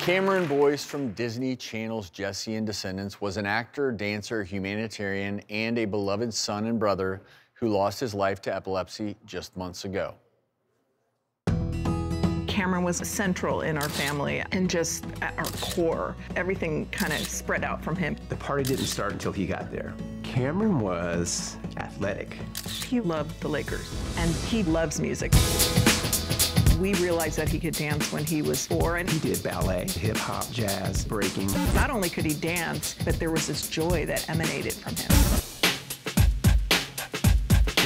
Cameron Boyce from Disney Channel's Jessie and Descendants was an actor, dancer, humanitarian, and a beloved son and brother who lost his life to epilepsy just months ago. Cameron was central in our family and just at our core. Everything kind of spread out from him. The party didn't start until he got there. Cameron was athletic. He loved the Lakers and he loves music. We realized that he could dance when he was four. And He did ballet, hip hop, jazz, breaking. not only could he dance, but there was this joy that emanated from him.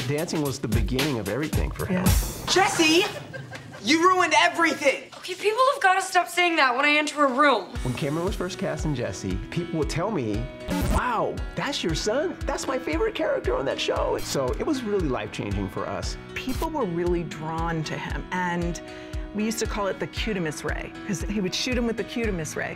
The dancing was the beginning of everything for him. Jessie, you ruined everything. Okay, people have got to stop saying that when I enter a room. When Cameron was first cast in Jessie, people would tell me, wow, that's your son? That's my favorite character on that show. So it was really life-changing for us. People were really drawn to him. And we used to call it the cutimus ray because he would shoot him with the cutimus ray.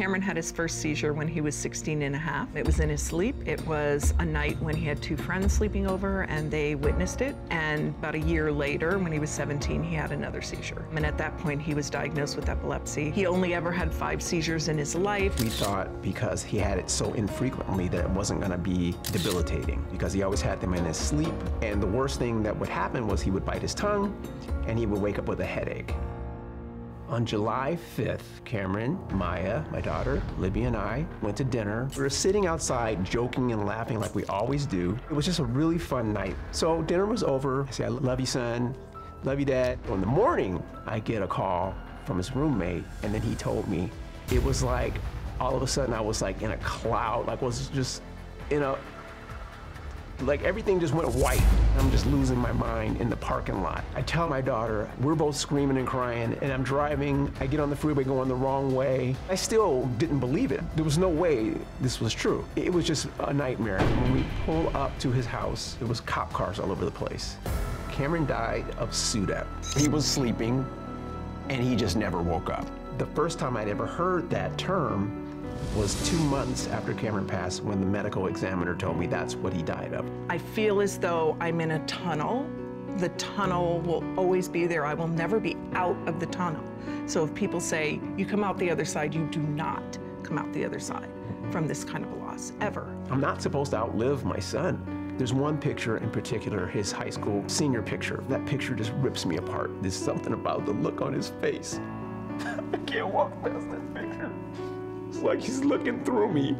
Cameron had his first seizure when he was 16 and a half. It was in his sleep. It was a night when he had two friends sleeping over and they witnessed it. And about a year later, when he was 17, he had another seizure. And at that point, he was diagnosed with epilepsy. He only ever had five seizures in his life. We thought because he had it so infrequently that it wasn't gonna be debilitating because he always had them in his sleep. And the worst thing that would happen was he would bite his tongue and he would wake up with a headache. On July 5th, Cameron, Maya, my daughter, Libby, and I went to dinner. We were sitting outside joking and laughing like we always do. It was just a really fun night. So dinner was over. I said, I love you, son. Love you, dad. In the morning, I get a call from his roommate, and then he told me it was like all of a sudden I was like in a cloud, like was just in a like everything just went white. I'm just losing my mind in the parking lot. I tell my daughter, we're both screaming and crying, and I'm driving. I get on the freeway going the wrong way. I still didn't believe it. There was no way this was true. It was just a nightmare. When we pull up to his house, it was cop cars all over the place. Cameron died of SUDEP. He was sleeping, and he just never woke up. The first time I'd ever heard that term was two months after Cameron passed when the medical examiner told me that's what he died of. I feel as though I'm in a tunnel. The tunnel will always be there. I will never be out of the tunnel. So if people say, you come out the other side, you do not come out the other side from this kind of a loss, ever. I'm not supposed to outlive my son. There's one picture in particular, his high school senior picture. That picture just rips me apart. There's something about the look on his face. I can't walk past that picture. Like he's looking through me.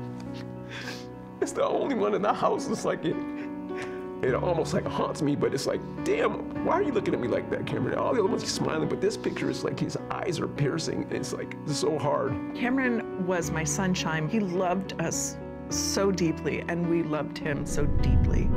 It's the only one in the house. It's like it, it almost like haunts me, but it's like, damn, why are you looking at me like that, Cameron? All the other ones he's smiling, but this picture is like his eyes are piercing. It's like so hard. Cameron was my sunshine. He loved us so deeply, and we loved him so deeply.